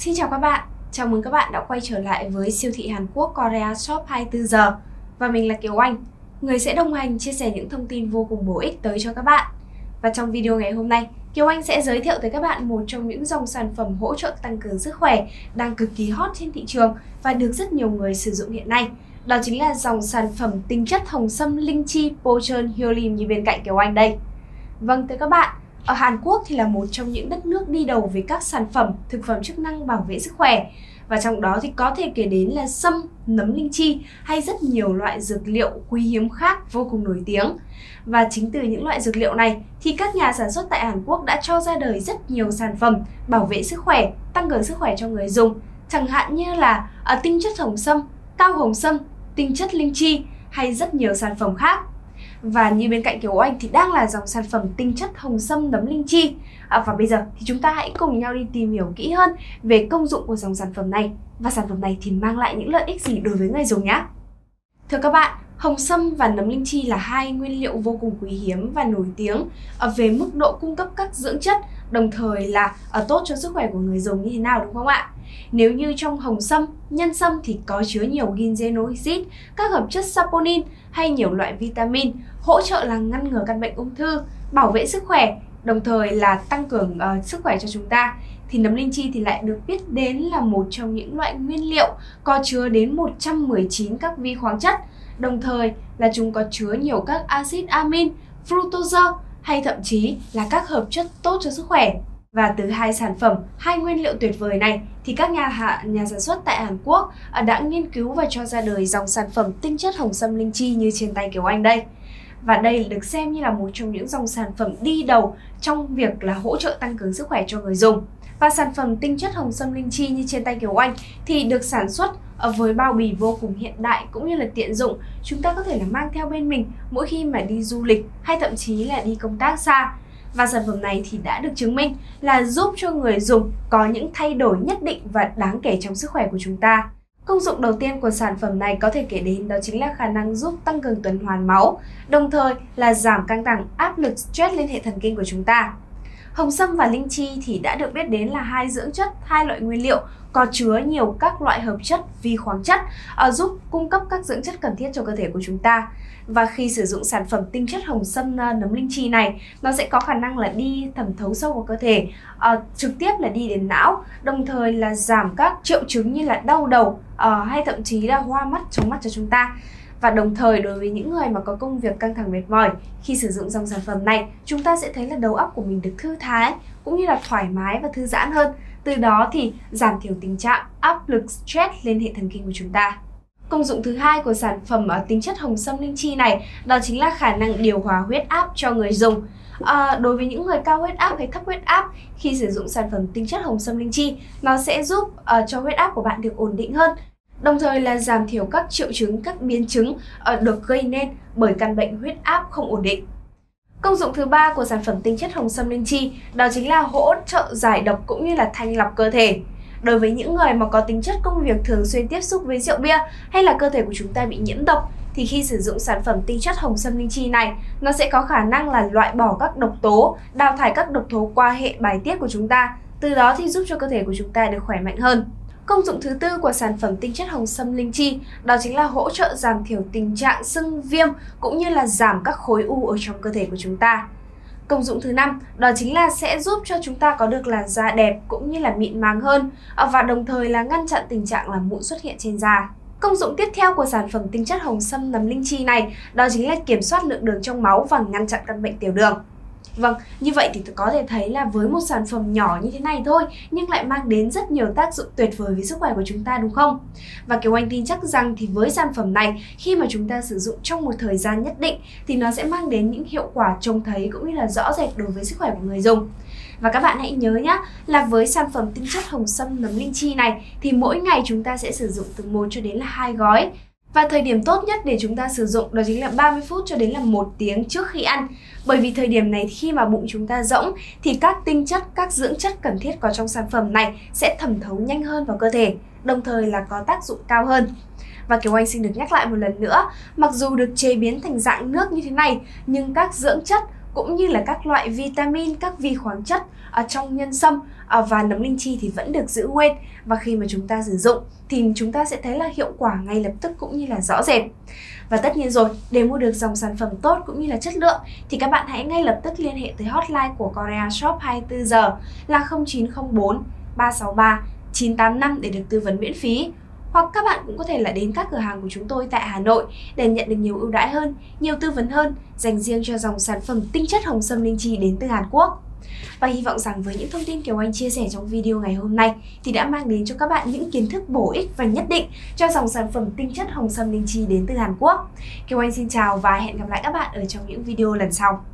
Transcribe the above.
Xin chào các bạn, chào mừng các bạn đã quay trở lại với siêu thị Hàn Quốc Korea Shop 24 giờ. Và mình là Kiều Anh, người sẽ đồng hành chia sẻ những thông tin vô cùng bổ ích tới cho các bạn. Và trong video ngày hôm nay, Kiều Anh sẽ giới thiệu tới các bạn một trong những dòng sản phẩm hỗ trợ tăng cường sức khỏe đang cực kỳ hot trên thị trường và được rất nhiều người sử dụng hiện nay. Đó chính là dòng sản phẩm tinh chất hồng sâm linh chi Pochon Hyolim như bên cạnh Kiều Anh đây. Vâng thưa các bạn, ở Hàn Quốc thì là một trong những đất nước đi đầu về các sản phẩm, thực phẩm chức năng bảo vệ sức khỏe. Và trong đó thì có thể kể đến là sâm, nấm linh chi hay rất nhiều loại dược liệu quý hiếm khác vô cùng nổi tiếng. Và chính từ những loại dược liệu này thì các nhà sản xuất tại Hàn Quốc đã cho ra đời rất nhiều sản phẩm bảo vệ sức khỏe, tăng cường sức khỏe cho người dùng. Chẳng hạn như là à, tinh chất hồng sâm, cao hồng sâm, tinh chất linh chi hay rất nhiều sản phẩm khác. Và như bên cạnh Kiều Anh thì đang là dòng sản phẩm tinh chất hồng sâm nấm linh chi. À, và bây giờ thì chúng ta hãy cùng nhau đi tìm hiểu kỹ hơn về công dụng của dòng sản phẩm này và sản phẩm này thì mang lại những lợi ích gì đối với người dùng nhé. Thưa các bạn, hồng sâm và nấm linh chi là hai nguyên liệu vô cùng quý hiếm và nổi tiếng ờ, về mức độ cung cấp các dưỡng chất đồng thời là ờ, tốt cho sức khỏe của người dùng như thế nào đúng không ạ? Nếu như trong hồng sâm, nhân sâm thì có chứa nhiều ginzenoxid, các hợp chất saponin hay nhiều loại vitamin hỗ trợ là ngăn ngừa căn bệnh ung thư, bảo vệ sức khỏe, đồng thời là tăng cường uh, sức khỏe cho chúng ta thì nấm linh chi thì lại được biết đến là một trong những loại nguyên liệu có chứa đến 119 các vi khoáng chất, đồng thời là chúng có chứa nhiều các axit amin, fructose hay thậm chí là các hợp chất tốt cho sức khỏe. Và từ hai sản phẩm, hai nguyên liệu tuyệt vời này thì các nhà hạ, nhà sản xuất tại Hàn Quốc à, đã nghiên cứu và cho ra đời dòng sản phẩm tinh chất hồng sâm linh chi như trên tay Kiều Anh đây. Và đây được xem như là một trong những dòng sản phẩm đi đầu trong việc là hỗ trợ tăng cường sức khỏe cho người dùng. Và sản phẩm tinh chất hồng sâm linh chi như trên tay Kiều Anh thì được sản xuất với bao bì vô cùng hiện đại cũng như là tiện dụng. Chúng ta có thể là mang theo bên mình mỗi khi mà đi du lịch hay thậm chí là đi công tác xa. Và sản phẩm này thì đã được chứng minh là giúp cho người dùng có những thay đổi nhất định và đáng kể trong sức khỏe của chúng ta. Công dụng đầu tiên của sản phẩm này có thể kể đến đó chính là khả năng giúp tăng cường tuần hoàn máu, đồng thời là giảm căng thẳng áp lực stress lên hệ thần kinh của chúng ta. Hồng sâm và linh chi thì đã được biết đến là hai dưỡng chất, hai loại nguyên liệu có chứa nhiều các loại hợp chất, vi khoáng chất uh, giúp cung cấp các dưỡng chất cần thiết cho cơ thể của chúng ta. Và khi sử dụng sản phẩm tinh chất hồng sâm uh, nấm linh chi này, nó sẽ có khả năng là đi thẩm thấu sâu vào cơ thể, uh, trực tiếp là đi đến não, đồng thời là giảm các triệu chứng như là đau đầu uh, hay thậm chí là hoa mắt, chóng mắt cho chúng ta. Và đồng thời đối với những người mà có công việc căng thẳng mệt mỏi, khi sử dụng dòng sản phẩm này, chúng ta sẽ thấy là đầu óc của mình được thư thái cũng như là thoải mái và thư giãn hơn. Từ đó thì giảm thiểu tình trạng áp lực stress lên hệ thần kinh của chúng ta. Công dụng thứ hai của sản phẩm ở tính chất hồng sâm linh chi này đó chính là khả năng điều hòa huyết áp cho người dùng. À, đối với những người cao huyết áp hay thấp huyết áp khi sử dụng sản phẩm tinh chất hồng sâm linh chi nó sẽ giúp uh, cho huyết áp của bạn được ổn định hơn đồng thời là giảm thiểu các triệu chứng, các biến chứng ờ, được gây nên bởi căn bệnh huyết áp không ổn định. Công dụng thứ ba của sản phẩm tinh chất hồng sâm linh chi đó chính là hỗ trợ giải độc cũng như là thanh lọc cơ thể. Đối với những người mà có tính chất công việc thường xuyên tiếp xúc với rượu bia hay là cơ thể của chúng ta bị nhiễm độc thì khi sử dụng sản phẩm tinh chất hồng sâm linh chi này nó sẽ có khả năng là loại bỏ các độc tố, đào thải các độc tố qua hệ bài tiết của chúng ta, từ đó thì giúp cho cơ thể của chúng ta được khỏe mạnh hơn. Công dụng thứ tư của sản phẩm tinh chất hồng sâm linh chi đó chính là hỗ trợ giảm thiểu tình trạng sưng viêm cũng như là giảm các khối u ở trong cơ thể của chúng ta. Công dụng thứ năm đó chính là sẽ giúp cho chúng ta có được làn da đẹp cũng như là mịn màng hơn ờ, và đồng thời là ngăn chặn tình trạng là mụn xuất hiện trên da. Công dụng tiếp theo của sản phẩm tinh chất hồng sâm nấm linh chi này đó chính là kiểm soát lượng đường trong máu và ngăn chặn căn bệnh tiểu đường. Vâng, như vậy thì có thể thấy là với một sản phẩm nhỏ như thế này thôi nhưng lại mang đến rất nhiều tác dụng tuyệt vời với sức khỏe của chúng ta đúng không? Và Kiều Anh tin chắc rằng thì với sản phẩm này khi mà chúng ta sử dụng trong một thời gian nhất định thì nó sẽ mang đến những hiệu quả trông thấy cũng như là rõ rệt đối với sức khỏe của người dùng. Và các bạn hãy nhớ nhé là với sản phẩm tinh chất hồng sâm nấm linh chi này thì mỗi ngày chúng ta sẽ sử dụng từ 1 cho đến là hai gói và thời điểm tốt nhất để chúng ta sử dụng đó chính là 30 phút cho đến là một tiếng trước khi ăn. Bởi vì thời điểm này khi mà bụng chúng ta rỗng thì các tinh chất, các dưỡng chất cần thiết có trong sản phẩm này sẽ thẩm thấu nhanh hơn vào cơ thể, đồng thời là có tác dụng cao hơn. Và Kiều Anh xin được nhắc lại một lần nữa, mặc dù được chế biến thành dạng nước như thế này, nhưng các dưỡng chất cũng như là các loại vitamin, các vi khoáng chất ở trong nhân sâm à, và nấm linh chi thì vẫn được giữ nguyên và khi mà chúng ta sử dụng thì chúng ta sẽ thấy là hiệu quả ngay lập tức cũng như là rõ rệt. Và tất nhiên rồi, để mua được dòng sản phẩm tốt cũng như là chất lượng thì các bạn hãy ngay lập tức liên hệ tới hotline của Korea Shop 24 giờ là 0904 363 985 để được tư vấn miễn phí. Hoặc các bạn cũng có thể là đến các cửa hàng của chúng tôi tại Hà Nội để nhận được nhiều ưu đãi hơn, nhiều tư vấn hơn dành riêng cho dòng sản phẩm tinh chất hồng sâm linh chi đến từ Hàn Quốc. Và hy vọng rằng với những thông tin Kiều Anh chia sẻ trong video ngày hôm nay thì đã mang đến cho các bạn những kiến thức bổ ích và nhất định cho dòng sản phẩm tinh chất hồng sâm linh chi đến từ Hàn Quốc. Kiều Anh xin chào và hẹn gặp lại các bạn ở trong những video lần sau.